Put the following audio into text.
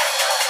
Thank you.